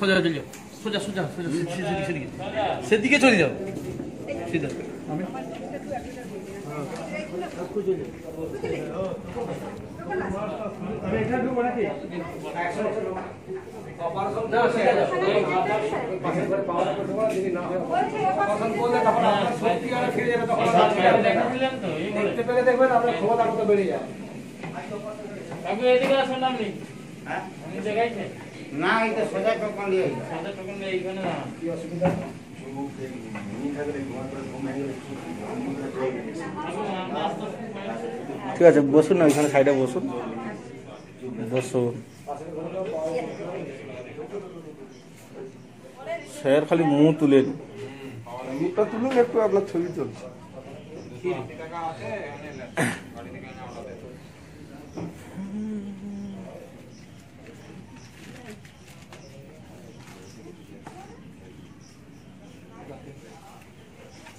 সোজা চলে যাও। সোজা সোজা সোজা সেদিকে সেদিকে চলে যাও সিধা আমি পেলে দেখবেন আপনার ক্ষমতা বেড়ে যায় কাকু এদিকে আসুন আপনি। আপনি দেখাইছেন? না এটা সোজা টোকন দিয়ে সাদা টোকন নিয়ে এইখানে কি অসুবিধা। ঠিক আছে বসুন না ওইখানে সাইডে বসুন। বসুন স্যার খালি মুখ তুলেন মুখটা তুলুন একটু আপনার ছবি চলছে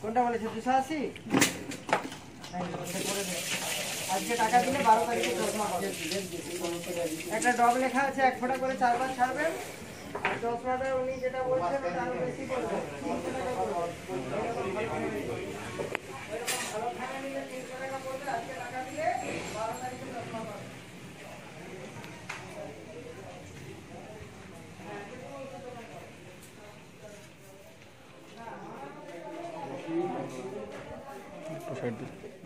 কোনটা বলেছে? দুশো আশি? আজকে টাকা দিলে বারো তারিখে চশমা পাবেন একটা ডব লেখা আছে, এক ফোঁটা করে চারবার ছাড়বেন। আর চশমাটা উনি যেটা বলছেন তার বেশি করবেন। এরকম ভালো খানা নিলে তিনশো টাকা পড়বে, আজকে টাকা দিলে বারো তারিখে চশমা পাবেন। সাইড দিয়ে।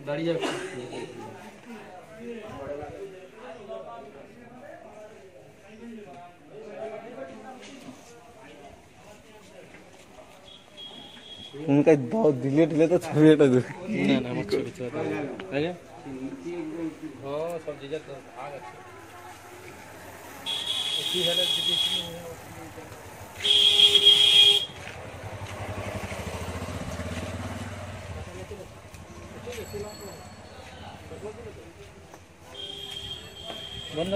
দাঁড়িয়ে যাও উনকাই দাও দিলে দিলে তো ছবি এটা দেখ না না আমার ছবি তো তাই না হ্যাঁ সব যে যার ভাগ আছে কি হলে बंद